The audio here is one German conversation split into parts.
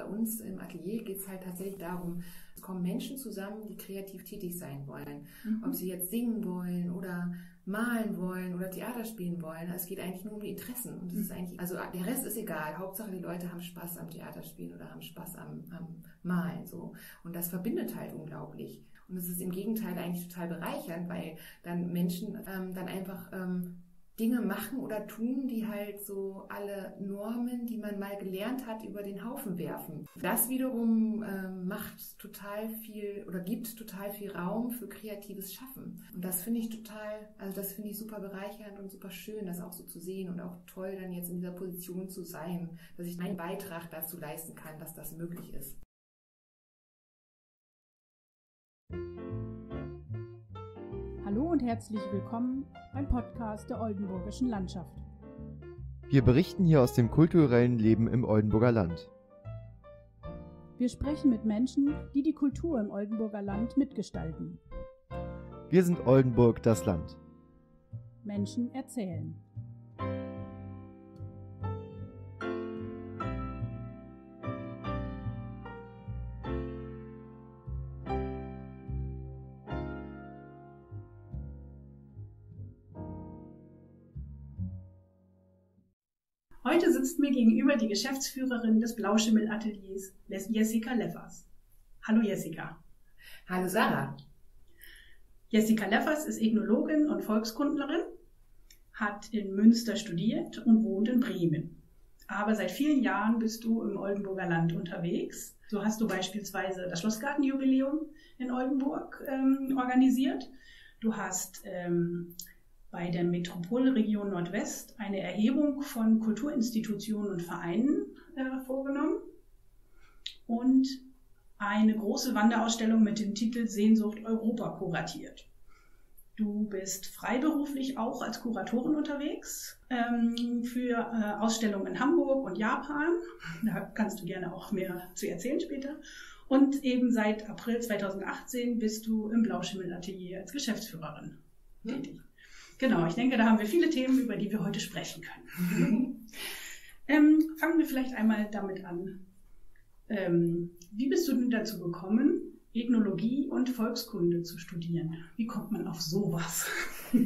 bei uns im Atelier geht es halt tatsächlich darum, es kommen Menschen zusammen, die kreativ tätig sein wollen. Mhm. Ob sie jetzt singen wollen oder malen wollen oder Theater spielen wollen. Es geht eigentlich nur um die Interessen. Und das ist eigentlich, also der Rest ist egal. Hauptsache die Leute haben Spaß am Theaterspielen oder haben Spaß am, am Malen. So. Und das verbindet halt unglaublich. Und es ist im Gegenteil eigentlich total bereichernd, weil dann Menschen ähm, dann einfach ähm, Dinge machen oder tun, die halt so alle Normen, die man mal gelernt hat, über den Haufen werfen. Das wiederum ähm, macht total viel oder gibt total viel Raum für kreatives Schaffen. Und das finde ich total, also das finde ich super bereichernd und super schön, das auch so zu sehen und auch toll, dann jetzt in dieser Position zu sein, dass ich meinen Beitrag dazu leisten kann, dass das möglich ist. Hallo und herzlich willkommen beim Podcast der Oldenburgischen Landschaft. Wir berichten hier aus dem kulturellen Leben im Oldenburger Land. Wir sprechen mit Menschen, die die Kultur im Oldenburger Land mitgestalten. Wir sind Oldenburg, das Land. Menschen erzählen. Mir gegenüber die Geschäftsführerin des Blauschimmel-Ateliers, Jessica Leffers. Hallo Jessica. Hallo Sarah. Jessica Leffers ist Ethnologin und Volkskundlerin, hat in Münster studiert und wohnt in Bremen. Aber seit vielen Jahren bist du im Oldenburger Land unterwegs. So hast du beispielsweise das Schlossgartenjubiläum in Oldenburg ähm, organisiert. Du hast ähm, bei der Metropolregion Nordwest eine Erhebung von Kulturinstitutionen und Vereinen äh, vorgenommen und eine große Wanderausstellung mit dem Titel Sehnsucht Europa kuratiert. Du bist freiberuflich auch als Kuratorin unterwegs ähm, für äh, Ausstellungen in Hamburg und Japan. Da kannst du gerne auch mehr zu erzählen später. Und eben seit April 2018 bist du im Blauschimmel-Atelier als Geschäftsführerin tätig. Genau, ich denke, da haben wir viele Themen, über die wir heute sprechen können. ähm, fangen wir vielleicht einmal damit an. Ähm, wie bist du denn dazu gekommen, Ethnologie und Volkskunde zu studieren? Wie kommt man auf sowas?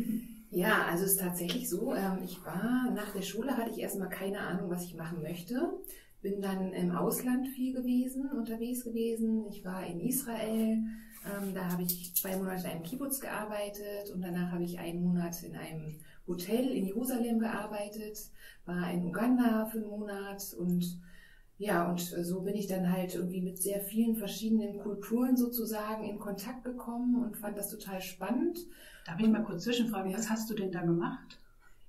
Ja, also es ist tatsächlich so, ähm, ich war nach der Schule, hatte ich erstmal keine Ahnung, was ich machen möchte. Bin dann im Ausland viel gewesen, unterwegs gewesen. Ich war in Israel, ähm, da habe ich zwei Monate in einem Kibbutz gearbeitet und danach habe ich einen Monat in einem Hotel in Jerusalem gearbeitet, war in Uganda für einen Monat und ja, und so bin ich dann halt irgendwie mit sehr vielen verschiedenen Kulturen sozusagen in Kontakt gekommen und fand das total spannend. Darf ich mal kurz zwischenfragen, was hast du denn da gemacht?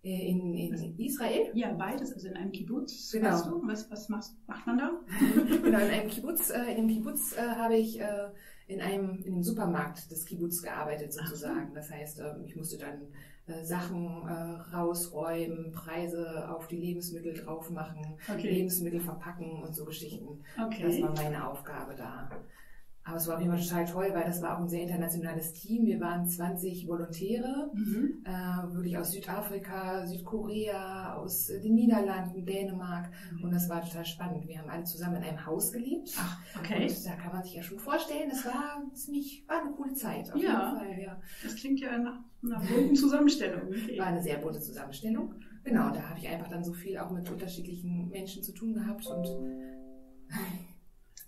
Äh, in, in Israel? Ja, beides, also in einem Kibbutz. Genau. Weißt du? Was, was machst, macht man da? genau, in einem Kibbutz, äh, in einem Kibbutz äh, habe ich äh, in einem in dem Supermarkt des Kibbutz gearbeitet sozusagen. Das heißt, ähm, ich musste dann äh, Sachen äh, rausräumen, Preise auf die Lebensmittel drauf machen, okay. Lebensmittel verpacken und so Geschichten. Okay. Das war meine Aufgabe da. Aber es war auf jeden Fall total toll, weil das war auch ein sehr internationales Team. Wir waren 20 Volontäre, mhm. äh, wirklich aus Südafrika, Südkorea, aus den Niederlanden, Dänemark. Mhm. Und das war total spannend. Wir haben alle zusammen in einem Haus gelebt. Ach, okay. Und da kann man sich ja schon vorstellen, es war ziemlich, war eine coole Zeit. Auf ja, jeden Fall, ja. Das klingt ja nach einer bunten Zusammenstellung. Okay. War eine sehr bunte Zusammenstellung. Genau, da habe ich einfach dann so viel auch mit unterschiedlichen Menschen zu tun gehabt und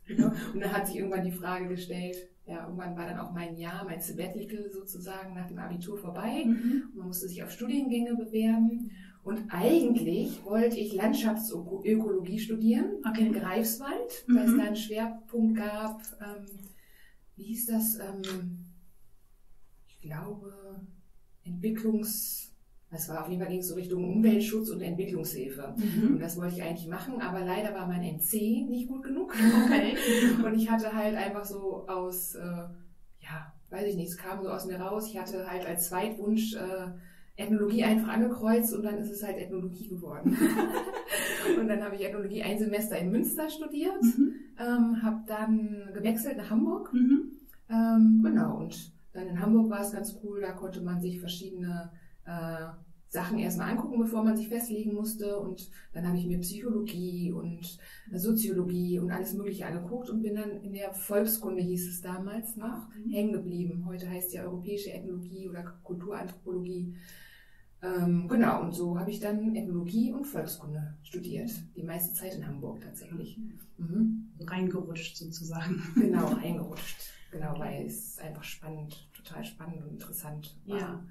Genau. Und dann hat sich irgendwann die Frage gestellt, ja, irgendwann war dann auch mein Jahr, mein Sabbatical sozusagen nach dem Abitur vorbei. Mhm. Und man musste sich auf Studiengänge bewerben. Und eigentlich wollte ich Landschaftsökologie studieren okay. in Greifswald, mhm. weil es da einen Schwerpunkt gab. Ähm, wie hieß das? Ähm, ich glaube, Entwicklungs- es war auf jeden Fall ging es so Richtung Umweltschutz und Entwicklungshilfe. Mhm. Und das wollte ich eigentlich machen, aber leider war mein NC nicht gut genug. Okay. und ich hatte halt einfach so aus, äh, ja, weiß ich nicht, es kam so aus mir raus. Ich hatte halt als Zweitwunsch äh, Ethnologie einfach angekreuzt und dann ist es halt Ethnologie geworden. und dann habe ich Ethnologie ein Semester in Münster studiert, mhm. ähm, habe dann gewechselt nach Hamburg. Mhm. Ähm, genau, und dann in Hamburg war es ganz cool, da konnte man sich verschiedene äh, Sachen erstmal angucken, bevor man sich festlegen musste. Und dann habe ich mir Psychologie und Soziologie und alles Mögliche angeguckt und bin dann in der Volkskunde, hieß es damals noch, mhm. hängen geblieben. Heute heißt es ja europäische Ethnologie oder Kulturanthropologie. Ähm, genau, und so habe ich dann Ethnologie und Volkskunde studiert. Die meiste Zeit in Hamburg tatsächlich. Mhm. Reingerutscht sozusagen. Genau, reingerutscht. Genau, weil es einfach spannend, total spannend und interessant war. Ja.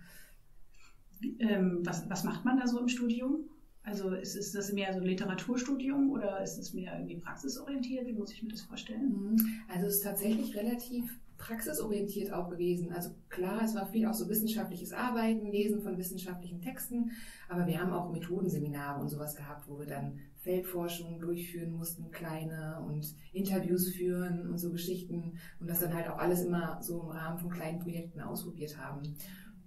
Ähm, was, was macht man da so im Studium? Also ist, ist das mehr so ein Literaturstudium oder ist es mehr irgendwie praxisorientiert? Wie muss ich mir das vorstellen? Mhm. Also es ist tatsächlich relativ praxisorientiert auch gewesen. Also klar, es war viel auch so wissenschaftliches Arbeiten, Lesen von wissenschaftlichen Texten, aber wir haben auch Methodenseminare und sowas gehabt, wo wir dann Feldforschung durchführen mussten, kleine und Interviews führen und so Geschichten und das dann halt auch alles immer so im Rahmen von kleinen Projekten ausprobiert haben.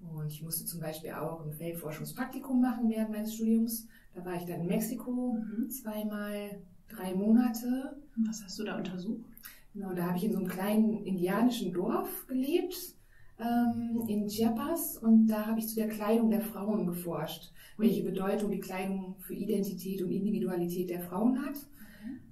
Und ich musste zum Beispiel auch ein Feldforschungspraktikum machen während meines Studiums. Da war ich dann in Mexiko mhm. zweimal drei Monate. Was hast du da untersucht? Genau, da habe ich in so einem kleinen indianischen Dorf gelebt, ähm, in Chiapas, und da habe ich zu der Kleidung der Frauen geforscht, welche Bedeutung die Kleidung für Identität und Individualität der Frauen hat.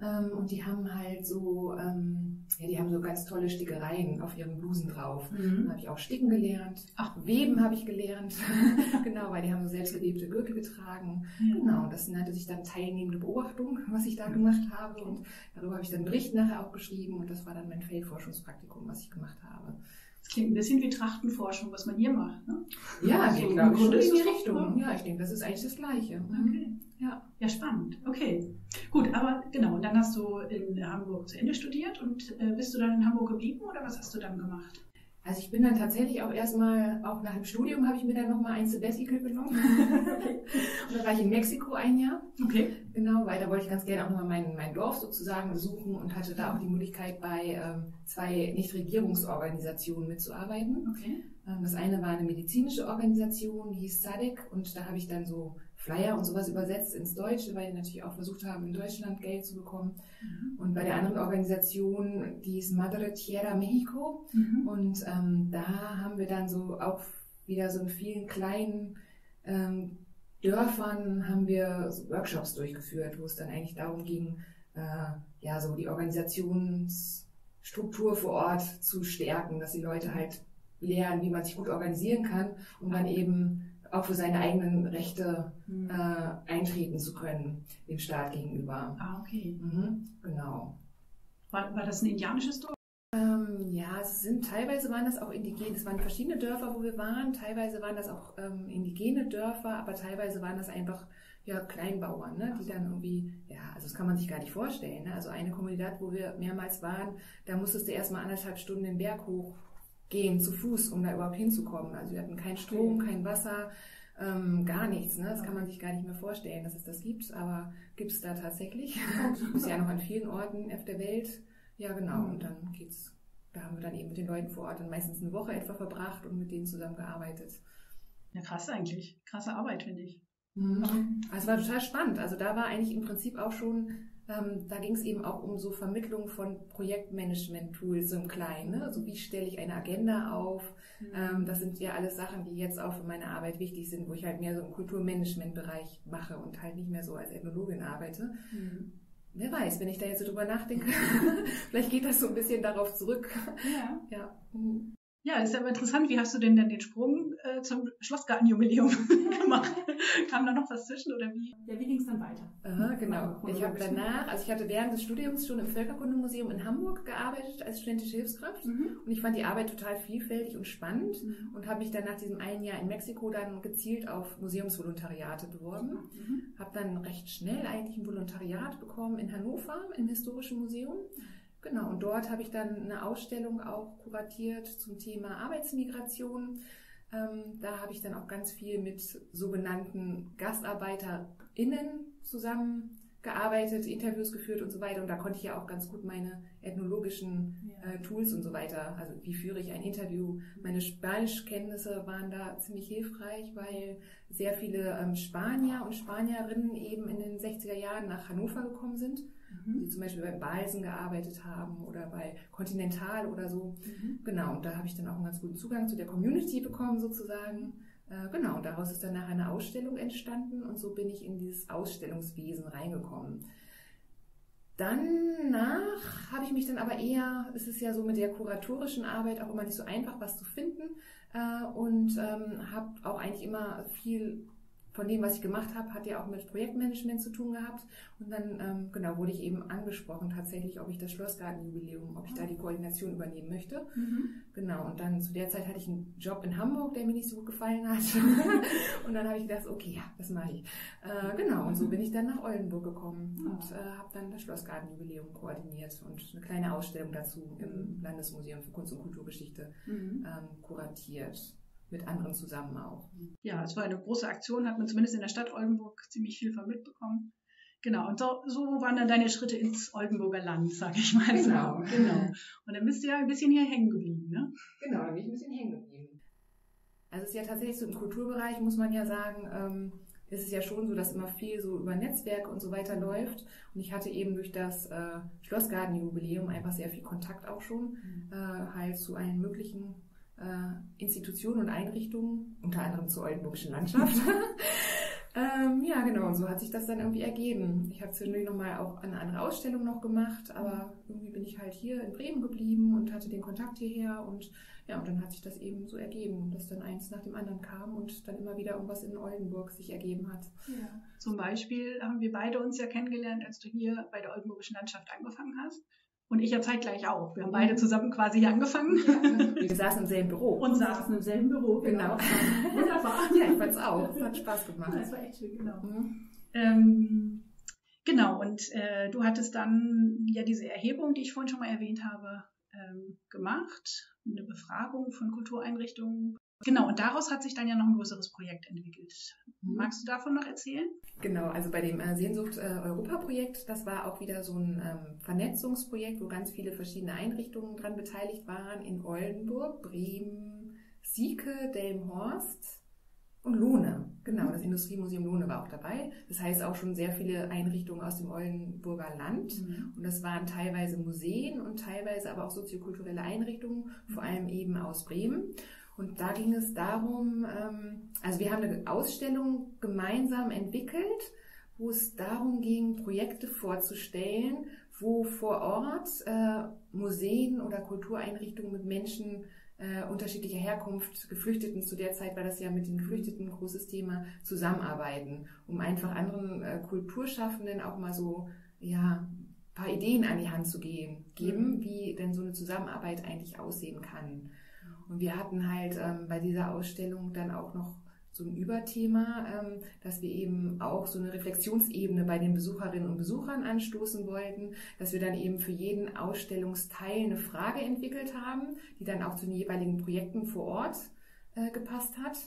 Ähm, und die haben halt so, ähm, ja, die haben so ganz tolle Stickereien auf ihren Blusen drauf. Mhm. Da habe ich auch Sticken gelernt. Ach, Weben habe ich gelernt. genau, weil die haben so selbstgewebte Gürtel getragen. Mhm. Genau, das nannte sich dann teilnehmende Beobachtung, was ich da gemacht habe. Und darüber habe ich dann Bericht nachher auch geschrieben. Und das war dann mein Feldforschungspraktikum, was ich gemacht habe. Das klingt ein bisschen wie Trachtenforschung, was man hier macht. Ne? Ja, geht, glaube ich, schon in die Richtung. Ja, ich denke, das ist eigentlich das Gleiche. Okay. Ja. ja, spannend. Okay. Gut, aber genau, und dann hast du in Hamburg zu Ende studiert und äh, bist du dann in Hamburg geblieben oder was hast du dann gemacht? Also ich bin dann tatsächlich auch erstmal, auch nach dem Studium habe ich mir dann nochmal ein Sabbatical genommen. Und dann war ich in Mexiko ein Jahr. Okay. Genau, weil da wollte ich ganz gerne auch nochmal mein, mein Dorf sozusagen besuchen und hatte da auch die Möglichkeit bei ähm, zwei Nichtregierungsorganisationen mitzuarbeiten. Okay. Ähm, das eine war eine medizinische Organisation, die hieß SADC und da habe ich dann so Flyer und sowas übersetzt ins Deutsche, weil die natürlich auch versucht haben, in Deutschland Geld zu bekommen. Mhm. Und bei der anderen Organisation, die ist Madre Tierra Mexico. Mhm. Und ähm, da haben wir dann so auch wieder so in vielen kleinen ähm, Dörfern haben wir so Workshops durchgeführt, wo es dann eigentlich darum ging, äh, ja, so die Organisationsstruktur vor Ort zu stärken, dass die Leute halt lernen, wie man sich gut organisieren kann, um dann eben auch für seine eigenen Rechte mhm. äh, eintreten zu können dem Staat gegenüber. Ah, okay. Mhm, genau. War, war das ein indianisches Dorf? Ähm, ja, es sind teilweise waren das auch indigene, es waren verschiedene Dörfer, wo wir waren, teilweise waren das auch ähm, indigene Dörfer, aber teilweise waren das einfach ja, Kleinbauern, ne, die dann irgendwie, ja, also das kann man sich gar nicht vorstellen. Ne? Also eine Kommunität, wo wir mehrmals waren, da musstest du erstmal anderthalb Stunden den Berg hoch gehen zu Fuß, um da überhaupt hinzukommen. Also wir hatten keinen Strom, kein Wasser, ähm, gar nichts. Ne? Das kann man sich gar nicht mehr vorstellen, dass es das gibt, aber gibt es da tatsächlich. ist ja noch an vielen Orten auf der Welt. Ja, genau. Und dann geht's. Da haben wir dann eben mit den Leuten vor Ort dann meistens eine Woche etwa verbracht und mit denen zusammengearbeitet. Ja, krass eigentlich. Krasse Arbeit, finde ich. Mhm. Also es war total spannend. Also da war eigentlich im Prinzip auch schon ähm, da ging es eben auch um so Vermittlung von Projektmanagement-Tools im Kleinen. Ne? Also wie stelle ich eine Agenda auf? Mhm. Ähm, das sind ja alles Sachen, die jetzt auch für meine Arbeit wichtig sind, wo ich halt mehr so im Kulturmanagement-Bereich mache und halt nicht mehr so als Ethnologin arbeite. Mhm. Wer weiß, wenn ich da jetzt so drüber nachdenke, vielleicht geht das so ein bisschen darauf zurück. Ja. ja. Mhm. Ja, ist aber interessant. Wie hast du denn dann den Sprung äh, zum Schlossgartenjubiläum gemacht? Kam da noch was zwischen oder wie? Ja, wie ging es dann weiter? Aha, genau. Ich habe danach, also ich hatte während des Studiums schon im Völkerkundemuseum in Hamburg gearbeitet als studentische Hilfskraft mhm. und ich fand die Arbeit total vielfältig und spannend mhm. und habe mich dann nach diesem einen Jahr in Mexiko dann gezielt auf Museumsvolontariate beworben. Mhm. Habe dann recht schnell eigentlich ein Volontariat bekommen in Hannover im Historischen Museum. Genau, und dort habe ich dann eine Ausstellung auch kuratiert zum Thema Arbeitsmigration. Ähm, da habe ich dann auch ganz viel mit sogenannten GastarbeiterInnen zusammengearbeitet, Interviews geführt und so weiter. Und da konnte ich ja auch ganz gut meine ethnologischen äh, Tools und so weiter, also wie führe ich ein Interview. Meine Spanischkenntnisse waren da ziemlich hilfreich, weil sehr viele ähm, Spanier und Spanierinnen eben in den 60er Jahren nach Hannover gekommen sind mhm. die zum Beispiel bei Balsen gearbeitet haben oder bei Continental oder so. Mhm. Genau, und da habe ich dann auch einen ganz guten Zugang zu der Community bekommen sozusagen. Äh, genau, daraus ist dann nachher eine Ausstellung entstanden und so bin ich in dieses Ausstellungswesen reingekommen. Danach habe ich mich dann aber eher, es ist ja so mit der kuratorischen Arbeit auch immer nicht so einfach, was zu finden äh, und ähm, habe auch eigentlich immer viel von dem, was ich gemacht habe, hat ja auch mit Projektmanagement zu tun gehabt. Und dann, ähm, genau, wurde ich eben angesprochen tatsächlich, ob ich das Schlossgartenjubiläum, ob ich da die Koordination übernehmen möchte. Mhm. Genau, und dann zu der Zeit hatte ich einen Job in Hamburg, der mir nicht so gut gefallen hat. und dann habe ich gedacht, okay, ja, das mache ich. Äh, genau, und so bin ich dann nach Oldenburg gekommen oh. und äh, habe dann das Schlossgartenjubiläum koordiniert und eine kleine Ausstellung dazu im Landesmuseum für Kunst und Kulturgeschichte mhm. ähm, kuratiert mit anderen zusammen auch. Ja, es war eine große Aktion, hat man zumindest in der Stadt Oldenburg ziemlich viel von mitbekommen. Genau, und so, so waren dann deine Schritte ins Oldenburger Land, sag ich mal genau. so. Genau. Und dann bist du ja ein bisschen hier hängen geblieben, ne? Genau, dann bin ich ein bisschen hängen geblieben. Also es ist ja tatsächlich so im Kulturbereich, muss man ja sagen, ähm, ist es ja schon so, dass immer viel so über Netzwerke und so weiter läuft. Und ich hatte eben durch das äh, Schlossgartenjubiläum einfach sehr viel Kontakt auch schon, mhm. äh, halt zu allen möglichen Institutionen und Einrichtungen, unter anderem zur Oldenburgischen Landschaft. ähm, ja, genau, und so hat sich das dann irgendwie ergeben. Ich habe zwischendurch nochmal auch eine andere Ausstellung noch gemacht, aber irgendwie bin ich halt hier in Bremen geblieben und hatte den Kontakt hierher und ja, und dann hat sich das eben so ergeben, dass dann eins nach dem anderen kam und dann immer wieder irgendwas in Oldenburg sich ergeben hat. Ja. Zum Beispiel haben wir beide uns ja kennengelernt, als du hier bei der Oldenburgischen Landschaft angefangen hast. Und ich ja zeitgleich auch. Wir haben beide zusammen quasi hier angefangen. Wir saßen im selben Büro. Und saßen im selben Büro. Genau. genau. Wunderbar. Ja, ich fand's auch. Es hat Spaß gemacht. Ja, das war echt schön, genau. Mhm. Ähm, genau, und äh, du hattest dann ja diese Erhebung, die ich vorhin schon mal erwähnt habe, ähm, gemacht. Eine Befragung von Kultureinrichtungen Genau, und daraus hat sich dann ja noch ein größeres Projekt entwickelt. Mhm. Magst du davon noch erzählen? Genau, also bei dem äh, Sehnsucht äh, Europa-Projekt, das war auch wieder so ein ähm, Vernetzungsprojekt, wo ganz viele verschiedene Einrichtungen dran beteiligt waren, in Oldenburg, Bremen, Sieke, Delmhorst und Lohne. Genau, das Industriemuseum Lohne war auch dabei. Das heißt auch schon sehr viele Einrichtungen aus dem Oldenburger Land. Mhm. Und das waren teilweise Museen und teilweise aber auch soziokulturelle Einrichtungen, vor allem eben aus Bremen. Und da ging es darum, ähm, also wir haben eine Ausstellung gemeinsam entwickelt, wo es darum ging, Projekte vorzustellen, wo vor Ort äh, Museen oder Kultureinrichtungen mit Menschen äh, unterschiedlicher Herkunft, Geflüchteten, zu der Zeit war das ja mit den Geflüchteten ein großes Thema, zusammenarbeiten, um einfach anderen äh, Kulturschaffenden auch mal so, ja, paar Ideen an die Hand zu geben, geben, mhm. wie denn so eine Zusammenarbeit eigentlich aussehen kann. Und wir hatten halt ähm, bei dieser Ausstellung dann auch noch so ein Überthema, ähm, dass wir eben auch so eine Reflexionsebene bei den Besucherinnen und Besuchern anstoßen wollten, dass wir dann eben für jeden Ausstellungsteil eine Frage entwickelt haben, die dann auch zu den jeweiligen Projekten vor Ort äh, gepasst hat.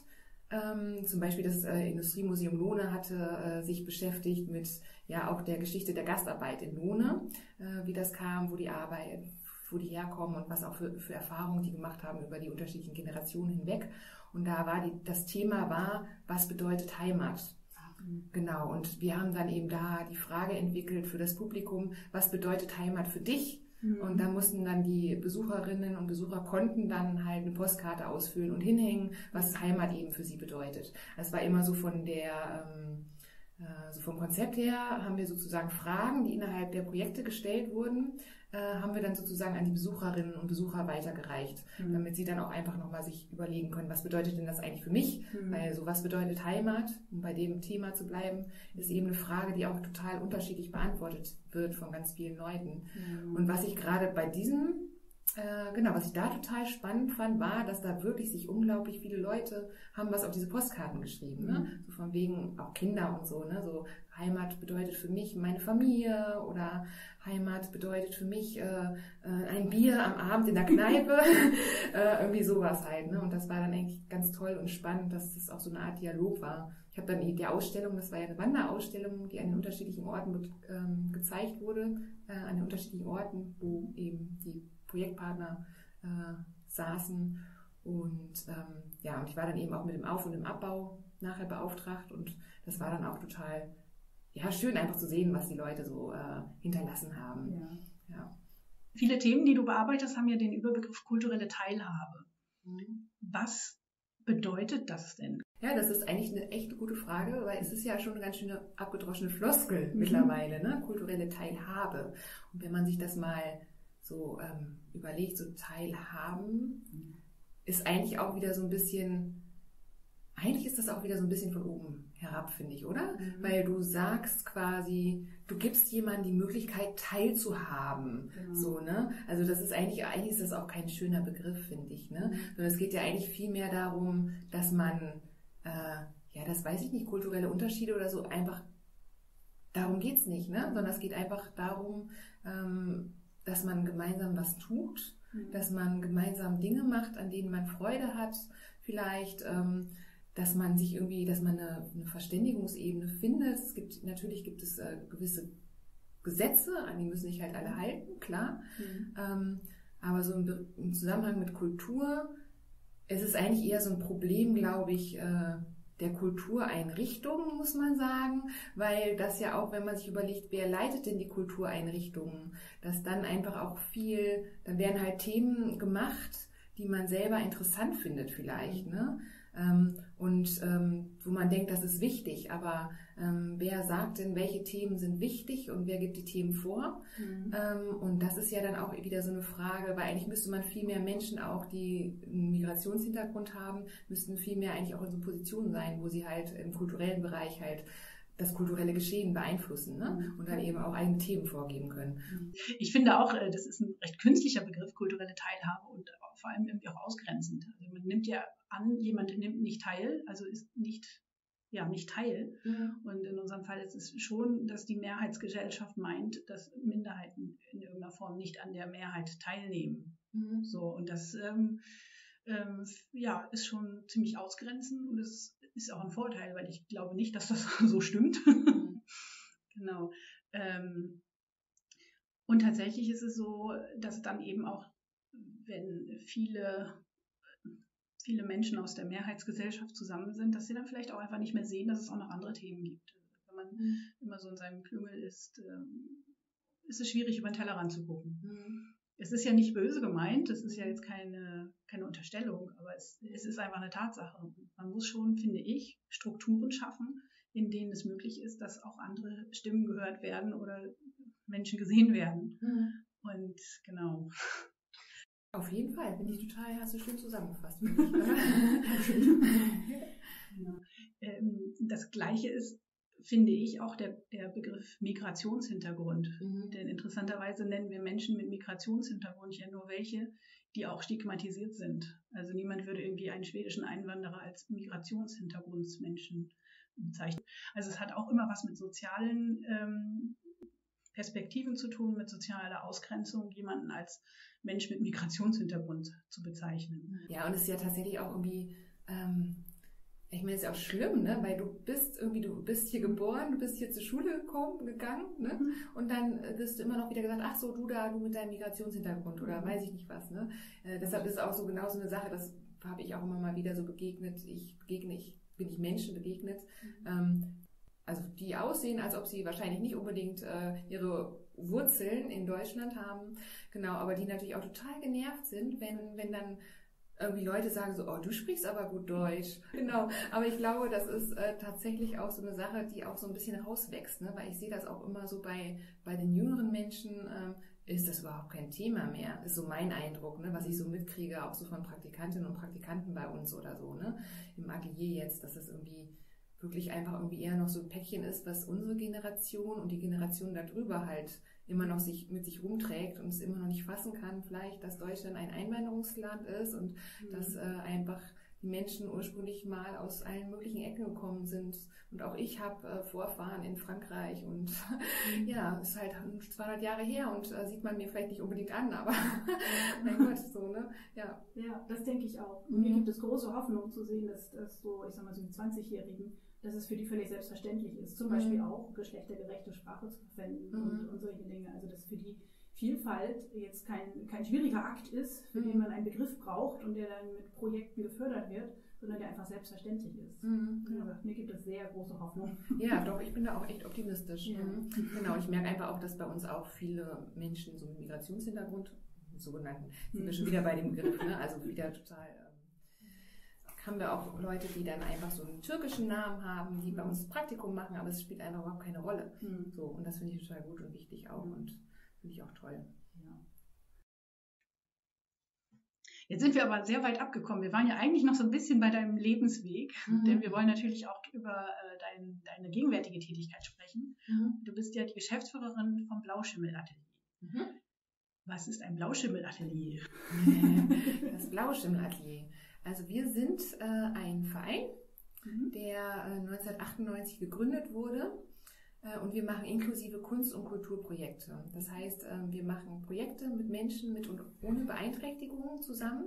Ähm, zum Beispiel das äh, Industriemuseum Lohne hatte äh, sich beschäftigt mit ja auch der Geschichte der Gastarbeit in Lohne, äh, wie das kam, wo die Arbeit, wo die herkommen und was auch für, für Erfahrungen die gemacht haben über die unterschiedlichen Generationen hinweg. Und da war die, das Thema war, was bedeutet Heimat? Genau. Und wir haben dann eben da die Frage entwickelt für das Publikum, was bedeutet Heimat für dich? Mhm. Und da mussten dann die Besucherinnen und Besucher konnten dann halt eine Postkarte ausfüllen und hinhängen, was Heimat eben für sie bedeutet. Das war immer so von der, ähm, äh, so vom Konzept her haben wir sozusagen Fragen, die innerhalb der Projekte gestellt wurden, äh, haben wir dann sozusagen an die Besucherinnen und Besucher weitergereicht, mhm. damit sie dann auch einfach nochmal sich überlegen können, was bedeutet denn das eigentlich für mich? Mhm. Weil so was bedeutet Heimat, um bei dem Thema zu bleiben, ist eben eine Frage, die auch total unterschiedlich beantwortet wird von ganz vielen Leuten. Mhm. Und was ich gerade bei diesem äh, genau, was ich da total spannend fand, war, dass da wirklich sich unglaublich viele Leute haben was auf diese Postkarten geschrieben. Ne? Mhm. So von wegen auch Kinder und so, ne? So Heimat bedeutet für mich meine Familie oder Heimat bedeutet für mich äh, äh, ein Bier am Abend in der Kneipe. äh, irgendwie sowas halt. Ne? Und das war dann eigentlich ganz toll und spannend, dass das auch so eine Art Dialog war. Ich habe dann die Ausstellung, das war ja eine Wanderausstellung, die an den unterschiedlichen Orten ähm, gezeigt wurde, äh, an den unterschiedlichen Orten, wo eben die Projektpartner äh, saßen. Und ähm, ja, und ich war dann eben auch mit dem Auf- und dem Abbau nachher beauftragt und das war dann auch total ja, schön einfach zu sehen, was die Leute so äh, hinterlassen haben. Ja. ja. Viele Themen, die du bearbeitest, haben ja den Überbegriff kulturelle Teilhabe. Mhm. Was bedeutet das denn? Ja, das ist eigentlich eine echt gute Frage, weil es ist ja schon eine ganz schöne abgedroschene Floskel mhm. mittlerweile, ne? kulturelle Teilhabe. Und wenn man sich das mal so ähm, überlegt, so Teilhaben, mhm. ist eigentlich auch wieder so ein bisschen, eigentlich ist das auch wieder so ein bisschen von oben herab, finde ich, oder? Mhm. Weil du sagst quasi, du gibst jemandem die Möglichkeit teilzuhaben. Genau. So, ne? Also das ist eigentlich, eigentlich ist das auch kein schöner Begriff, finde ich, ne? Sondern es geht ja eigentlich viel mehr darum, dass man äh, ja, das weiß ich nicht, kulturelle Unterschiede oder so, einfach darum geht es nicht, ne? sondern es geht einfach darum, ähm, dass man gemeinsam was tut, mhm. dass man gemeinsam Dinge macht, an denen man Freude hat, vielleicht, ähm, dass man sich irgendwie, dass man eine, eine, Verständigungsebene findet. Es gibt, natürlich gibt es äh, gewisse Gesetze, an die müssen sich halt alle halten, klar. Mhm. Ähm, aber so im, im Zusammenhang mit Kultur es ist eigentlich eher so ein Problem, glaube ich, äh, der Kultureinrichtungen, muss man sagen, weil das ja auch, wenn man sich überlegt, wer leitet denn die Kultureinrichtungen, dass dann einfach auch viel, dann werden halt Themen gemacht, die man selber interessant findet vielleicht, ne? Ähm, und ähm, wo man denkt, das ist wichtig, aber ähm, wer sagt denn, welche Themen sind wichtig und wer gibt die Themen vor? Mhm. Ähm, und das ist ja dann auch wieder so eine Frage, weil eigentlich müsste man viel mehr Menschen auch, die einen Migrationshintergrund haben, müssten viel mehr eigentlich auch in so Positionen sein, wo sie halt im kulturellen Bereich halt das kulturelle Geschehen beeinflussen ne? Mhm. und dann eben auch eigene Themen vorgeben können. Mhm. Ich finde auch, äh, das ist ein recht künstlicher Begriff, kulturelle Teilhabe und vor allem irgendwie auch ausgrenzend. Also man nimmt ja an, jemand nimmt nicht teil, also ist nicht ja nicht Teil. Mhm. Und in unserem Fall ist es schon, dass die Mehrheitsgesellschaft meint, dass Minderheiten in irgendeiner Form nicht an der Mehrheit teilnehmen. Mhm. So und das ähm, ähm, ja ist schon ziemlich ausgrenzend und es ist auch ein Vorteil, weil ich glaube nicht, dass das so stimmt. Mhm. genau. Ähm, und tatsächlich ist es so, dass dann eben auch, wenn viele viele Menschen aus der Mehrheitsgesellschaft zusammen sind, dass sie dann vielleicht auch einfach nicht mehr sehen, dass es auch noch andere Themen gibt. Wenn man mhm. immer so in seinem Klüngel ist, ähm, ist es schwierig, über den Tellerrand zu gucken. Mhm. Es ist ja nicht böse gemeint, es ist ja jetzt keine, keine Unterstellung, aber es, es ist einfach eine Tatsache. Man muss schon, finde ich, Strukturen schaffen, in denen es möglich ist, dass auch andere Stimmen gehört werden oder Menschen gesehen werden. Mhm. Und genau. Auf jeden Fall, bin ich total, hast du schön zusammengefasst. ähm, das Gleiche ist, finde ich, auch der, der Begriff Migrationshintergrund. Mhm. Denn interessanterweise nennen wir Menschen mit Migrationshintergrund ja nur welche, die auch stigmatisiert sind. Also niemand würde irgendwie einen schwedischen Einwanderer als Migrationshintergrundsmenschen bezeichnen. Also es hat auch immer was mit sozialen ähm, Perspektiven zu tun, mit sozialer Ausgrenzung, jemanden als Mensch mit Migrationshintergrund zu bezeichnen. Ja, und es ist ja tatsächlich auch irgendwie, ähm, ich meine, es ist ja auch schlimm, ne? weil du bist irgendwie, du bist hier geboren, du bist hier zur Schule gekommen, gegangen, ne? Mhm. und dann wirst du immer noch wieder gesagt, ach so, du da, du mit deinem Migrationshintergrund oder mhm. weiß ich nicht was. Ne? Äh, deshalb ist es auch so genau so eine Sache, das habe ich auch immer mal wieder so begegnet. Ich begegne, ich bin ich Menschen begegnet, mhm. ähm, also die aussehen, als ob sie wahrscheinlich nicht unbedingt äh, ihre Wurzeln in Deutschland haben, genau, aber die natürlich auch total genervt sind, wenn, wenn dann irgendwie Leute sagen so, oh, du sprichst aber gut Deutsch. Genau, aber ich glaube, das ist äh, tatsächlich auch so eine Sache, die auch so ein bisschen rauswächst, ne? weil ich sehe das auch immer so bei, bei den jüngeren Menschen, ähm, ist das überhaupt kein Thema mehr. Ist so mein Eindruck, ne? was ich so mitkriege, auch so von Praktikantinnen und Praktikanten bei uns oder so, ne? im Atelier jetzt, dass das irgendwie wirklich einfach irgendwie eher noch so ein Päckchen ist, was unsere Generation und die Generation darüber halt immer noch sich mit sich rumträgt und es immer noch nicht fassen kann, vielleicht, dass Deutschland ein Einwanderungsland ist und mhm. dass äh, einfach die Menschen ursprünglich mal aus allen möglichen Ecken gekommen sind. Und auch ich habe äh, Vorfahren in Frankreich und mhm. ja, ist halt 200 Jahre her und äh, sieht man mir vielleicht nicht unbedingt an, aber mein Gott, so, ne? Ja. Ja, das denke ich auch. Und mhm. mir gibt es große Hoffnung zu sehen, dass, dass so, ich sag mal, so die 20-Jährigen dass es für die völlig selbstverständlich ist, zum Beispiel mhm. auch geschlechtergerechte Sprache zu verwenden mhm. und, und, solche Dinge. Also dass für die Vielfalt jetzt kein, kein schwieriger Akt ist, für mhm. den man einen Begriff braucht und der dann mit Projekten gefördert wird, sondern der einfach selbstverständlich ist. Mhm. Ja, mir gibt es sehr große Hoffnung. Ja, doch, ich bin da auch echt optimistisch. Ja. Mhm. Genau, ich merke einfach auch, dass bei uns auch viele Menschen so mit Migrationshintergrund, sogenannten, sind wir schon wieder bei dem Begriff, ne? also wieder total haben wir auch Leute, die dann einfach so einen türkischen Namen haben, die bei uns Praktikum machen, aber es spielt einfach überhaupt keine Rolle. Mhm. So, und das finde ich total gut und wichtig auch und finde ich auch toll. Ja. Jetzt sind wir aber sehr weit abgekommen. Wir waren ja eigentlich noch so ein bisschen bei deinem Lebensweg, mhm. denn wir wollen natürlich auch über äh, dein, deine gegenwärtige Tätigkeit sprechen. Mhm. Du bist ja die Geschäftsführerin vom Blauschimmel-Atelier. Mhm. Was ist ein Blauschimmel-Atelier? Das Blauschimmel-Atelier. Also wir sind äh, ein Verein, mhm. der äh, 1998 gegründet wurde äh, und wir machen inklusive Kunst- und Kulturprojekte. Das heißt, ähm, wir machen Projekte mit Menschen mit und ohne Beeinträchtigungen zusammen.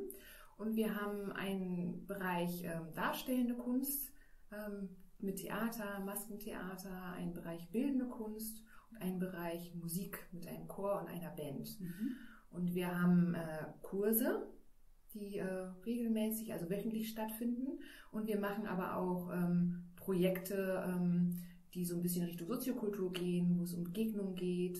Und wir haben einen Bereich ähm, darstellende Kunst ähm, mit Theater, Maskentheater, einen Bereich bildende Kunst und einen Bereich Musik mit einem Chor und einer Band. Mhm. Und wir haben äh, Kurse, regelmäßig, also wöchentlich stattfinden. Und wir machen aber auch Projekte, die so ein bisschen Richtung Soziokultur gehen, wo es um Begegnungen geht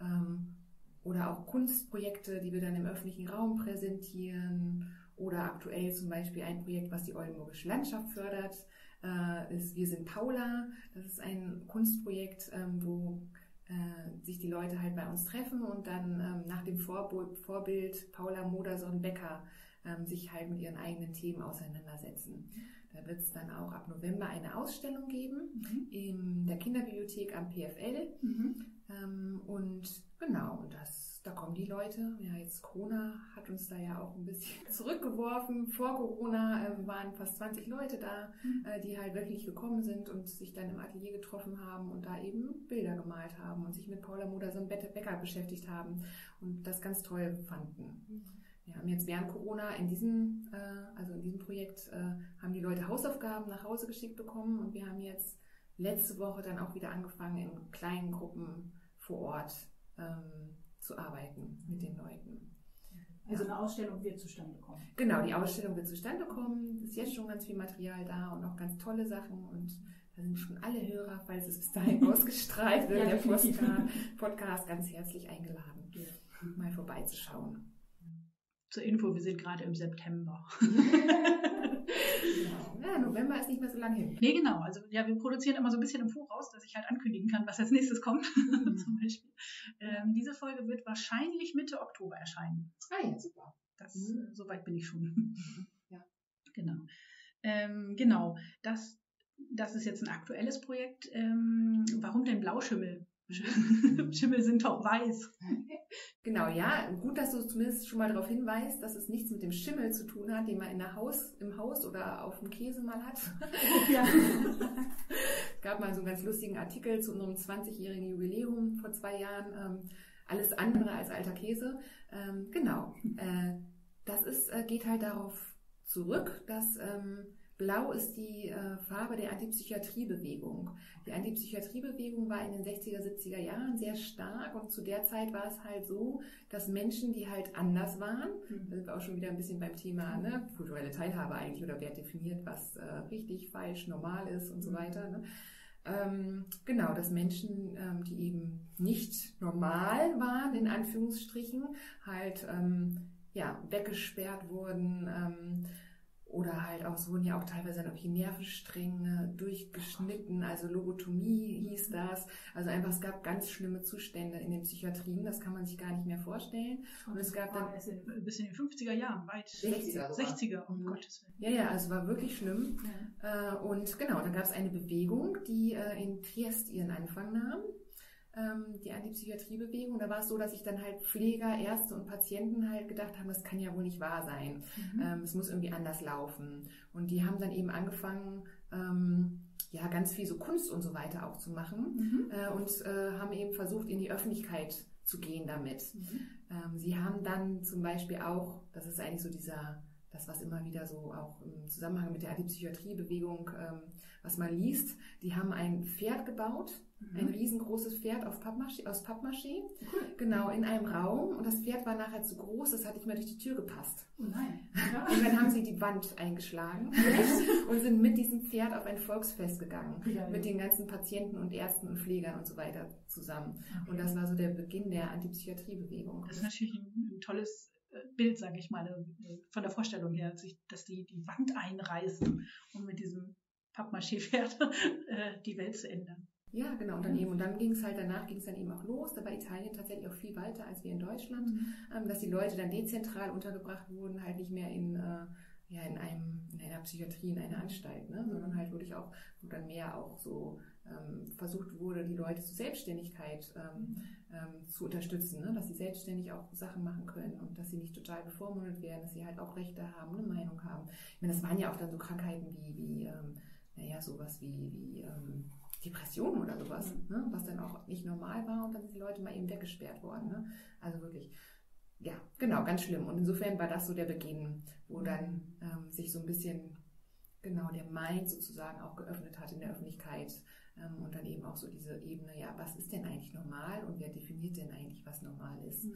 ähm, oder auch Kunstprojekte, die wir dann im öffentlichen Raum präsentieren oder aktuell zum Beispiel ein Projekt, was die Oldenburgische Landschaft fördert, äh, ist Wir sind Paula. Das ist ein Kunstprojekt, ähm, wo äh, sich die Leute halt bei uns treffen und dann ähm, nach dem Vorbild Paula Modersohn-Becker ähm, sich halt mit ihren eigenen Themen auseinandersetzen. Da wird es dann auch ab November eine Ausstellung geben mhm. in der Kinderbibliothek am PFL. Mhm. Ähm, und genau, und das, da kommen die Leute. Ja, jetzt Corona hat uns da ja auch ein bisschen zurückgeworfen. Vor Corona äh, waren fast 20 Leute da, mhm. äh, die halt wirklich gekommen sind und sich dann im Atelier getroffen haben und da eben Bilder gemalt haben und sich mit Paula Modersohn Becker beschäftigt haben und das ganz toll fanden. Wir haben jetzt während Corona in diesem, äh, also in diesem Projekt, äh, haben die Leute Hausaufgaben nach Hause geschickt bekommen und wir haben jetzt letzte Woche dann auch wieder angefangen, in kleinen Gruppen vor Ort ähm, zu arbeiten mit den Leuten. Also eine Ausstellung wird zustande kommen. Genau, die Ausstellung wird zustande kommen. Es ist jetzt schon ganz viel Material da und auch ganz tolle Sachen und da sind schon alle Hörer, falls es bis dahin ausgestrahlt wird, ja, der Podcast, Podcast ganz herzlich eingeladen, ja. mal vorbeizuschauen. Zur Info, wir sind gerade im September. genau. Ja, November ist nicht mehr so lange hin. Nee, genau. Also ja, wir produzieren immer so ein bisschen im Voraus, dass ich halt ankündigen kann, was als nächstes kommt. Mhm. Zum Beispiel. Ähm, diese Folge wird wahrscheinlich Mitte Oktober erscheinen. Ah ja, super. Das, mhm. äh, Soweit bin ich schon. Mhm. ja. Genau. Ähm, genau. Das, das ist jetzt ein aktuelles Projekt. Ähm, warum denn Blauschimmel? Schimmel sind doch weiß. Genau, ja. Gut, dass du zumindest schon mal darauf hinweist, dass es nichts mit dem Schimmel zu tun hat, den man in der Haus, im Haus oder auf dem Käse mal hat. Ja. es gab mal so einen ganz lustigen Artikel zu unserem 20-jährigen Jubiläum vor zwei Jahren. Ähm, alles andere als alter Käse. Ähm, genau. Äh, das ist, äh, geht halt darauf zurück, dass ähm, Blau ist die äh, Farbe der Antipsychiatriebewegung. Die Antipsychiatriebewegung war in den 60er, 70er Jahren sehr stark und zu der Zeit war es halt so, dass Menschen, die halt anders waren, mhm. da sind wir auch schon wieder ein bisschen beim Thema ne, kulturelle Teilhabe eigentlich oder wer definiert, was äh, richtig, falsch, normal ist und so mhm. weiter. Ne? Ähm, genau, dass Menschen, ähm, die eben nicht normal waren, in Anführungsstrichen, halt ähm, ja, weggesperrt wurden, ähm, oder halt auch, es wurden ja auch teilweise dann irgendwie Nervenstränge durchgeschnitten, also Lobotomie hieß das. Also einfach, es gab ganz schlimme Zustände in den Psychiatrien, das kann man sich gar nicht mehr vorstellen. Und es gab dann. Bis in den 50er Jahren, weit. 60er. 60er, um mhm. Gottes Willen. Ja, ja, also war wirklich schlimm. Ja. Äh, und genau, dann gab es eine Bewegung, die äh, in Triest ihren Anfang nahm ähm, die Antipsychiatriebewegung. Da war es so, dass sich dann halt Pfleger, Ärzte und Patienten halt gedacht haben, das kann ja wohl nicht wahr sein. Mhm. Ähm, es muss irgendwie anders laufen. Und die haben dann eben angefangen, ähm, ja, ganz viel so Kunst und so weiter auch zu machen mhm. äh, und äh, haben eben versucht, in die Öffentlichkeit zu gehen damit. Mhm. Ähm, sie haben dann zum Beispiel auch, das ist eigentlich so dieser das, was immer wieder so auch im Zusammenhang mit der Antipsychiatriebewegung, ähm, was man liest, die haben ein Pferd gebaut. Ein riesengroßes Pferd auf Pappmaché, aus Pappmaché. Cool. Genau, in einem Raum. Und das Pferd war nachher zu groß, das hat nicht mehr durch die Tür gepasst. Oh nein. Ja. Und dann haben sie die Wand eingeschlagen und sind mit diesem Pferd auf ein Volksfest gegangen. Ja, mit den ganzen Patienten und Ärzten und Pflegern und so weiter zusammen. Okay. Und das war so der Beginn der Antipsychiatriebewegung. Das ist natürlich ein, ein tolles Bild, sage ich mal, äh, von der Vorstellung her, dass die die Wand einreißen, um mit diesem Pappmaché-Pferd äh, die Welt zu ändern. Ja, genau. Und dann eben, und dann ging es halt danach, ging es dann eben auch los. Da war Italien tatsächlich auch viel weiter als wir in Deutschland, mhm. ähm, dass die Leute dann dezentral untergebracht wurden, halt nicht mehr in, äh, ja, in einem, in einer Psychiatrie, in einer Anstalt, ne? sondern halt wirklich auch, wo dann mehr auch so ähm, versucht wurde, die Leute zur Selbstständigkeit ähm, ähm, zu unterstützen, ne? dass sie selbstständig auch Sachen machen können und dass sie nicht total bevormundet werden, dass sie halt auch Rechte haben, eine Meinung haben. Ich meine, das waren ja auch dann so Krankheiten wie, wie ähm, naja, sowas wie, wie ähm, Depressionen oder sowas, mhm. ne? was dann auch nicht normal war und dann sind die Leute mal eben weggesperrt worden. Ne? Also wirklich, ja, genau, ganz schlimm. Und insofern war das so der Beginn, wo mhm. dann ähm, sich so ein bisschen genau der Mind sozusagen auch geöffnet hat in der Öffentlichkeit und dann eben auch so diese Ebene, ja, was ist denn eigentlich normal und wer definiert denn eigentlich, was normal ist? Mhm.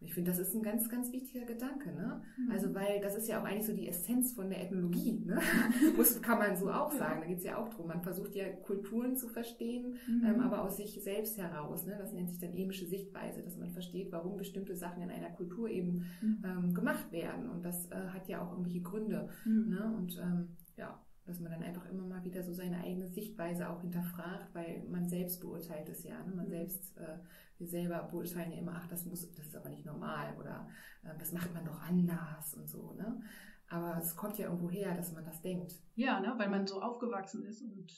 Und ich finde, das ist ein ganz, ganz wichtiger Gedanke, ne? Mhm. Also, weil das ist ja auch eigentlich so die Essenz von der Ethnologie, ne? Muss, kann man so auch sagen. Da geht es ja auch drum. Man versucht ja Kulturen zu verstehen, mhm. ähm, aber aus sich selbst heraus, ne? Das nennt sich dann emische Sichtweise, dass man versteht, warum bestimmte Sachen in einer Kultur eben mhm. ähm, gemacht werden. Und das äh, hat ja auch irgendwelche Gründe, mhm. ne? Und ähm, ja, dass man dann einfach immer mal wieder so seine eigene Sichtweise auch hinterfragt, weil man selbst beurteilt es ja. Ne? Man mhm. selbst, äh, wir selber beurteilen ja immer, ach, das muss, das ist aber nicht normal oder äh, das macht man doch anders und so. Ne? Aber es kommt ja irgendwo her, dass man das denkt. Ja, ne? weil man so aufgewachsen ist und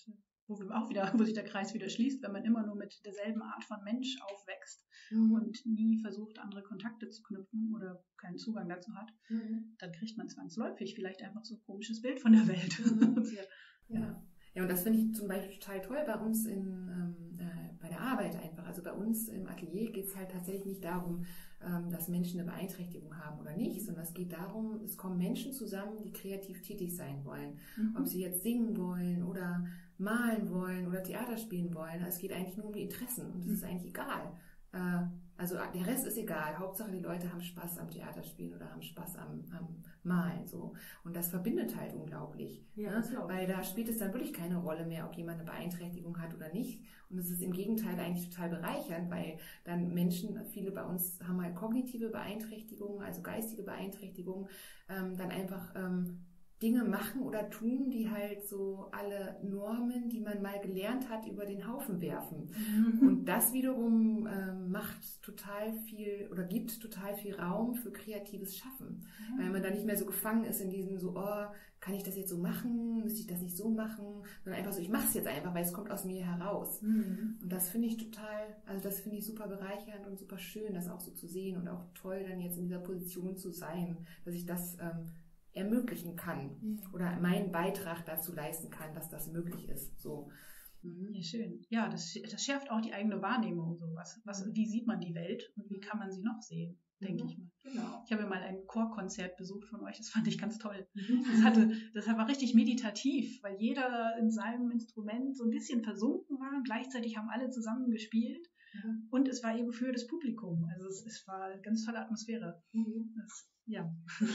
wo wir auch wieder, wo sich der Kreis wieder schließt, wenn man immer nur mit derselben Art von Mensch aufwächst mhm. und nie versucht, andere Kontakte zu knüpfen oder keinen Zugang dazu hat, mhm. dann kriegt man zwangsläufig vielleicht einfach so ein komisches Bild von der Welt. Mhm. ja. ja. Ja, und das finde ich zum Beispiel total toll bei uns in, ähm, äh, bei der Arbeit einfach. Also bei uns im Atelier geht es halt tatsächlich nicht darum, ähm, dass Menschen eine Beeinträchtigung haben oder nicht, sondern es geht darum, es kommen Menschen zusammen, die kreativ tätig sein wollen. Mhm. Ob sie jetzt singen wollen oder malen wollen oder Theater spielen wollen. Es geht eigentlich nur um die Interessen und es ist mhm. eigentlich egal. Äh, also der Rest ist egal. Hauptsache die Leute haben Spaß am Theaterspielen oder haben Spaß am, am Malen so. Und das verbindet halt unglaublich. Ja, ne? Weil da spielt es dann wirklich keine Rolle mehr, ob jemand eine Beeinträchtigung hat oder nicht. Und es ist im Gegenteil eigentlich total bereichernd, weil dann Menschen, viele bei uns haben halt kognitive Beeinträchtigungen, also geistige Beeinträchtigungen, ähm, dann einfach ähm, Dinge machen oder tun, die halt so alle Normen, die man mal gelernt hat, über den Haufen werfen. Mhm. Und das wiederum äh, macht total viel oder gibt total viel Raum für kreatives Schaffen. Mhm. Weil man da nicht mehr so gefangen ist in diesem so, oh, kann ich das jetzt so machen? Müsste ich das nicht so machen? Sondern einfach so, ich mache es jetzt einfach, weil es kommt aus mir heraus. Mhm. Und das finde ich total, also das finde ich super bereichernd und super schön, das auch so zu sehen und auch toll, dann jetzt in dieser Position zu sein, dass ich das ähm, ermöglichen kann mhm. oder meinen Beitrag dazu leisten kann, dass das möglich ist. So. Mhm. Ja, schön. Ja, das, das schärft auch die eigene Wahrnehmung. So. Was, was, wie sieht man die Welt und wie kann man sie noch sehen, denke mhm. ich mal. Genau. Ich habe mal ein Chorkonzert besucht von euch, das fand ich ganz toll. Mhm. Das, hatte, das war richtig meditativ, weil jeder in seinem Instrument so ein bisschen versunken war. Gleichzeitig haben alle zusammen gespielt. Mhm. Und es war eben für das Publikum. Also es, es war eine ganz tolle Atmosphäre. Mhm. Das, ja.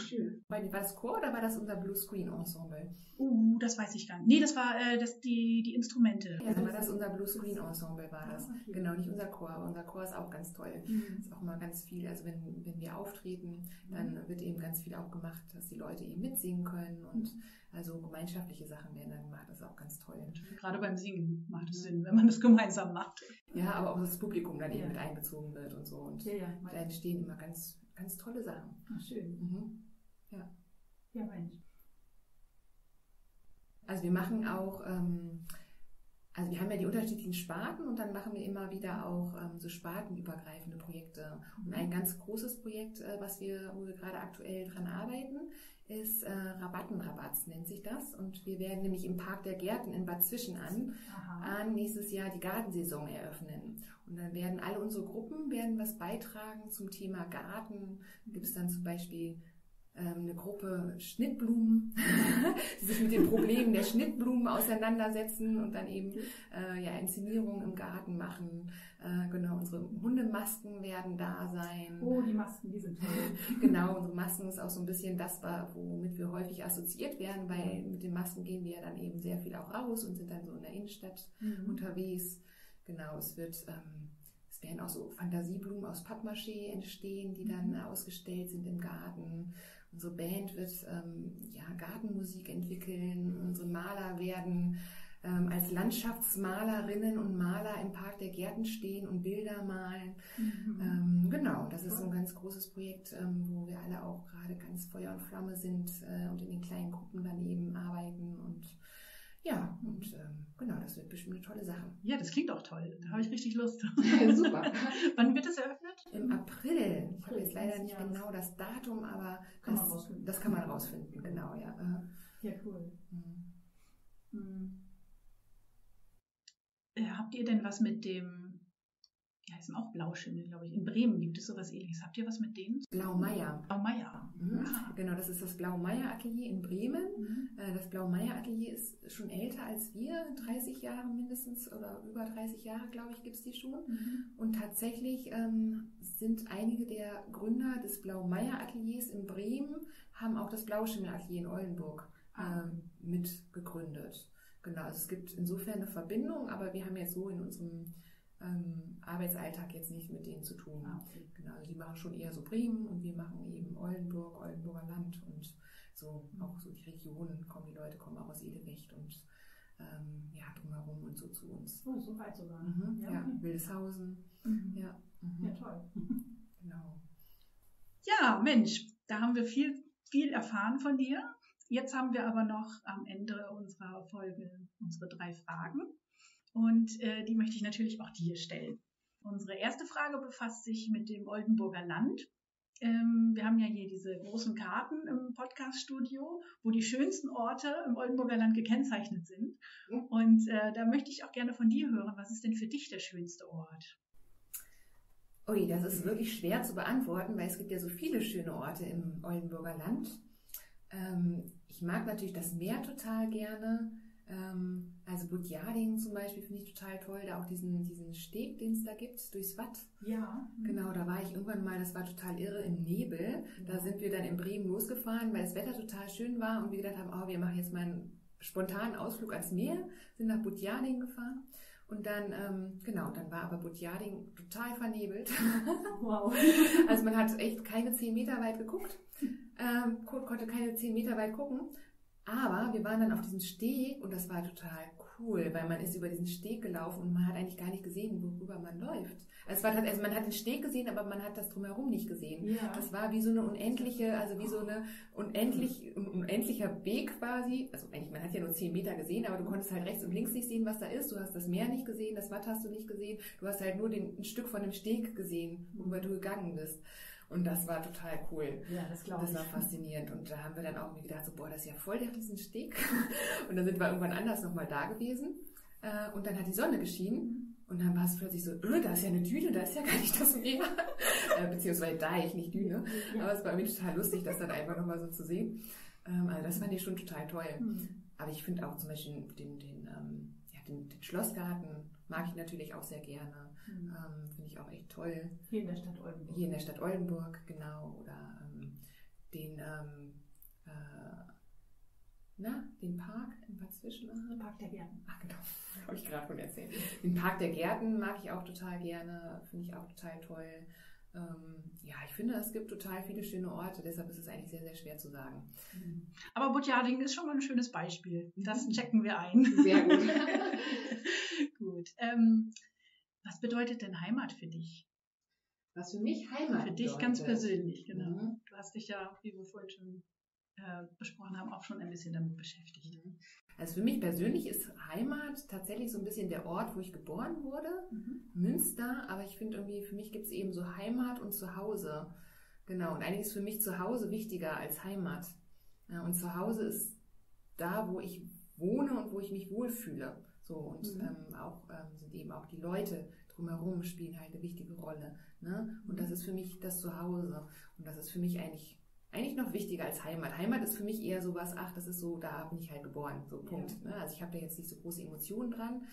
Schön. War das Chor oder war das unser Blue Screen Ensemble? Uh, das weiß ich gar nicht. Nee, das war äh, das, die, die Instrumente. Ja, dann war das unser Blue Screen Ensemble, war das. Ah, okay. Genau, nicht unser Chor, aber unser Chor ist auch ganz toll. Mhm. Ist auch mal ganz viel. Also wenn, wenn wir auftreten, dann mhm. wird eben ganz viel auch gemacht, dass die Leute eben mitsingen können und mhm. also gemeinschaftliche Sachen werden dann gemacht. Das ist auch ganz toll. Gerade beim Singen macht es Sinn, wenn man das gemeinsam macht. Ja, aber auch das Publikum dann eben mit einbezogen wird und so. Und ja, ja, da entstehen immer ganz ganz tolle Sachen. Ach, schön. Mhm. Ja. Ja, Mensch. Also wir machen auch, ähm, also wir haben ja die unterschiedlichen Sparten und dann machen wir immer wieder auch ähm, so spartenübergreifende Projekte. Und ein ganz großes Projekt, äh, was wir, wo wir gerade aktuell dran arbeiten, ist äh, Rabattenrabatz nennt sich das. Und wir werden nämlich im Park der Gärten in Bad Zwischenahn an nächstes Jahr die Gartensaison eröffnen. Und dann werden alle unsere Gruppen werden was beitragen zum Thema Garten. Da gibt es dann zum Beispiel ähm, eine Gruppe Schnittblumen, die sich mit den Problemen der Schnittblumen auseinandersetzen und dann eben äh, ja Inszenierungen im Garten machen. Äh, genau, unsere Hundemasken werden da sein. Oh, die Masken, die sind toll. genau, unsere Masken ist auch so ein bisschen das, womit wir häufig assoziiert werden, weil mit den Masken gehen wir dann eben sehr viel auch raus und sind dann so in der Innenstadt mhm. unterwegs. Genau, es wird ähm, es werden auch so Fantasieblumen aus Pappmaché entstehen, die dann mhm. ausgestellt sind im Garten. Unsere Band wird ähm, ja, Gartenmusik entwickeln. Unsere Maler werden ähm, als Landschaftsmalerinnen und Maler im Park der Gärten stehen und Bilder malen. Mhm. Ähm, genau, das ist so ein ganz großes Projekt, ähm, wo wir alle auch gerade ganz Feuer und Flamme sind äh, und in den kleinen Gruppen daneben arbeiten und ja, und ähm, genau, das wird bestimmt eine tolle Sache. Ja, das klingt auch toll. Da habe ich richtig Lust. Super. Wann wird es eröffnet? Im April. Ich habe jetzt leider nicht genau das Datum, aber kann das, das, kann man rausfinden. Genau, ja. Ja, cool. Mhm. Mhm. Äh, habt ihr denn was mit dem, heißen auch Blauschimmel, glaube ich. In Bremen gibt es sowas ähnliches. Habt ihr was mit denen? Blaumeier. Blaumeier. Mhm. Ah. Genau, das ist das Blaumeier Atelier in Bremen. Mhm. Äh, das Blaumeier Atelier ist schon älter als wir, 30 Jahre mindestens oder über 30 Jahre, glaube ich, gibt es die schon. Mhm. Und tatsächlich ähm, sind einige der Gründer des Blaumeier Ateliers in Bremen, haben auch das Blauschimmel Atelier in Oldenburg ah. ähm, mitgegründet. Genau, also es gibt insofern eine Verbindung, aber wir haben jetzt so in unserem ähm, Arbeitsalltag jetzt nicht mit denen zu tun. Ah, okay. Genau, also die machen schon eher so Bremen und wir machen eben Oldenburg, Oldenburger Land und so mhm. auch so die Regionen kommen, die Leute kommen auch aus Edewecht und ähm, ja, drumherum und so zu uns. Oh, so weit sogar. Mhm, ja, ja okay. Wildeshausen. Mhm. Ja, mhm. ja, toll. genau. Ja, Mensch, da haben wir viel, viel erfahren von dir. Jetzt haben wir aber noch am Ende unserer Folge unsere drei Fragen und äh, die möchte ich natürlich auch dir stellen. Unsere erste Frage befasst sich mit dem Oldenburger Land. Ähm, wir haben ja hier diese großen Karten im Podcaststudio, wo die schönsten Orte im Oldenburger Land gekennzeichnet sind. Und äh, da möchte ich auch gerne von dir hören, was ist denn für dich der schönste Ort? Ui, das ist wirklich schwer zu beantworten, weil es gibt ja so viele schöne Orte im Oldenburger Land. Ähm, ich mag natürlich das Meer total gerne. Ähm, also Budjading zum Beispiel finde ich total toll, da auch diesen, diesen Steg, den es da gibt, durchs Watt. Ja. Genau, da war ich irgendwann mal, das war total irre im Nebel. Da sind wir dann in Bremen losgefahren, weil das Wetter total schön war und wir gedacht haben, oh, wir machen jetzt mal einen spontanen Ausflug ans Meer, sind nach Budjading gefahren. Und dann, ähm, genau, dann war aber Budjading total vernebelt. Wow. also man hat echt keine zehn Meter weit geguckt. Ähm, Kurt konnte keine zehn Meter weit gucken. Aber wir waren dann auf diesem Steg und das war total cool, weil man ist über diesen Steg gelaufen und man hat eigentlich gar nicht gesehen, worüber man läuft. Also, es war, also man hat den Steg gesehen, aber man hat das drumherum nicht gesehen. Ja. Das war wie so eine unendliche, also wie so eine unendlich, unendlicher Weg quasi. Also eigentlich, man hat ja nur zehn Meter gesehen, aber du konntest halt rechts und links nicht sehen, was da ist. Du hast das Meer nicht gesehen, das Watt hast du nicht gesehen. Du hast halt nur den, ein Stück von dem Steg gesehen, worüber du gegangen bist. Und das war total cool. Ja, das glaube ich. Das war faszinierend. Und da haben wir dann auch mir gedacht, so, boah, das ist ja voll der Riesensteg. Und dann sind wir irgendwann anders nochmal da gewesen. Äh, und dann hat die Sonne geschienen. Und dann war es plötzlich so, öh, da ist ja eine Düne, da ist ja gar nicht das Meer. Äh, beziehungsweise da ich nicht Düne. Aber es war irgendwie total lustig, das dann einfach nochmal so zu sehen. Ähm, also das fand ich schon total toll. Mhm. Aber ich finde auch zum Beispiel den, den, ähm, ja, den, den Schlossgarten mag ich natürlich auch sehr gerne. Mhm. Ähm, Finde ich auch echt toll. Hier in der Stadt Oldenburg. Hier in der Stadt Oldenburg, genau. Oder ähm, den, ähm, äh, na, den Park in Bad Zwischenahn. Park der Gärten. Ach genau, habe ich gerade von erzählt. Den Park der Gärten mag ich auch total gerne. Finde ich auch total toll. Ähm, ja, ich finde, es gibt total viele schöne Orte, deshalb ist es eigentlich sehr, sehr schwer zu sagen. Mhm. Aber Butjading ist schon mal ein schönes Beispiel. Das mhm. checken wir ein. Sehr gut. gut. Ähm, was bedeutet denn Heimat für dich? Was für mich Heimat Für dich bedeutet. ganz persönlich, genau. Mhm. Du hast dich ja, wie wir vorhin schon äh, besprochen haben, auch schon ein bisschen damit beschäftigt. Also für mich persönlich ist Heimat tatsächlich so ein bisschen der Ort, wo ich geboren wurde, mhm. Münster, aber ich finde irgendwie, für mich gibt es eben so Heimat und Zuhause. Genau, und eigentlich ist für mich Zuhause wichtiger als Heimat. Und Zuhause ist da, wo ich wohne und wo ich mich wohlfühle. So, und mhm. ähm, auch ähm, sind eben auch die Leute drumherum spielen halt eine wichtige Rolle. Ne? Und das mhm. ist für mich das Zuhause. Und das ist für mich eigentlich, eigentlich noch wichtiger als Heimat. Heimat ist für mich eher sowas, ach, das ist so, da bin ich halt geboren. So, Punkt. Ja. Ne? Also ich habe da jetzt nicht so große Emotionen dran.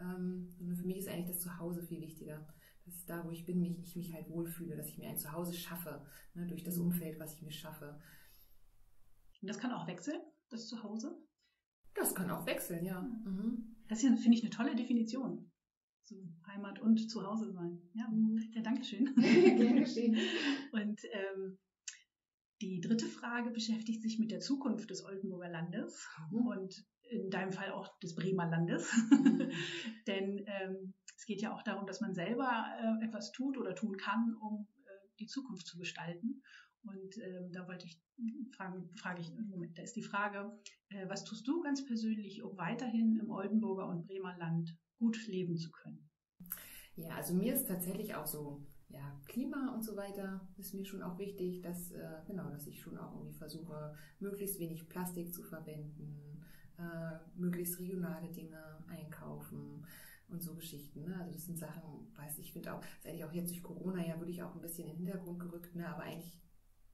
Ähm, für mich ist eigentlich das Zuhause viel wichtiger. Das ist da, wo ich bin, mich, ich mich halt wohlfühle, dass ich mir ein Zuhause schaffe, ne, durch das. Umfeld, was ich mir schaffe. Und das kann auch wechseln, das Zuhause? Das kann auch wechseln, ja. Mhm. Das hier finde ich eine tolle Definition. So Heimat und Zuhause sein. Ja, Mhm. ja danke schön. Gern geschehen. Und ähm, die dritte Frage beschäftigt sich mit der Zukunft des Oldenburger Landes Mhm. und in deinem Fall auch des Bremer Landes. Denn ähm, es geht ja auch darum, dass man selber äh, etwas tut oder tun kann, um äh, die Zukunft zu gestalten. Und ähm, da wollte ich fragen, frage ich, Moment, da ist die Frage, äh, was tust du ganz persönlich, um weiterhin im Oldenburger und Bremer Land gut leben zu können? Ja, also mir ist tatsächlich auch so, ja, Klima und so weiter ist mir schon auch wichtig, dass, äh, genau, dass ich schon auch irgendwie versuche, möglichst wenig Plastik zu verwenden, äh, möglichst regionale Dinge einkaufen und so Geschichten. Ne? Also das sind Sachen, weiß ich, finde auch, ist eigentlich auch jetzt durch Corona ja wirklich auch ein bisschen in den Hintergrund gerückt, ne? aber eigentlich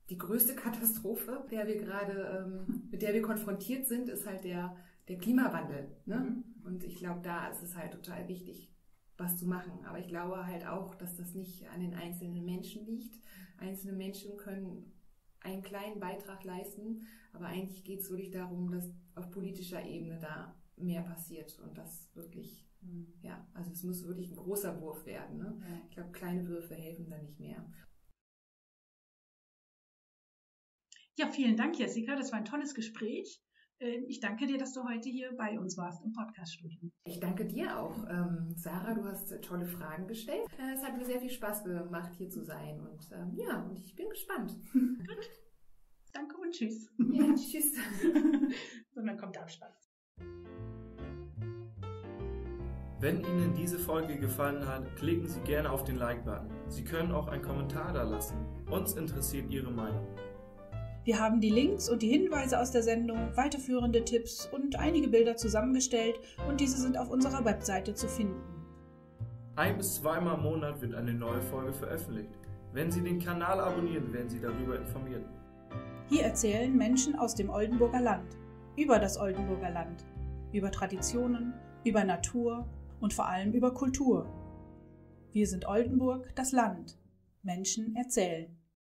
die größte Katastrophe, der wir gerade, ähm, mit der wir konfrontiert sind, ist halt der, der Klimawandel. Ne? Und ich glaube, da ist es halt total wichtig, was zu machen. Aber ich glaube halt auch, dass das nicht an den einzelnen Menschen liegt. Einzelne Menschen können einen kleinen Beitrag leisten, aber eigentlich geht es wirklich darum, dass auf politischer Ebene da mehr passiert und das wirklich, ja, also es muss wirklich ein großer Wurf werden. Ne? Ich glaube, kleine Würfe helfen da nicht mehr. Ja, vielen Dank, Jessica. Das war ein tolles Gespräch. Äh, Ich danke dir, dass du heute hier bei uns warst im Podcaststudio. Ich danke dir auch. Ähm, Sarah, du hast äh, tolle Fragen gestellt. Äh, es hat mir sehr viel Spaß gemacht, hier zu sein. Und ähm, ja, und ich bin gespannt. Gut. Danke und tschüss. Ja, tschüss. Und dann kommt der Abspann. Wenn Ihnen diese Folge gefallen hat, klicken Sie gerne auf den Like-Button. Sie können auch einen Kommentar da lassen. Uns interessiert Ihre Meinung. Wir haben die Links und die Hinweise aus der Sendung, weiterführende Tipps und einige Bilder zusammengestellt und diese sind auf unserer Webseite zu finden. Ein bis zweimal im Monat wird eine neue Folge veröffentlicht. Wenn Sie den Kanal abonnieren, werden Sie darüber informiert. Hier erzählen Menschen aus dem Oldenburger Land über das Oldenburger Land, über Traditionen, über Natur und vor allem über Kultur. Wir sind Oldenburg, das Land. Menschen erzählen.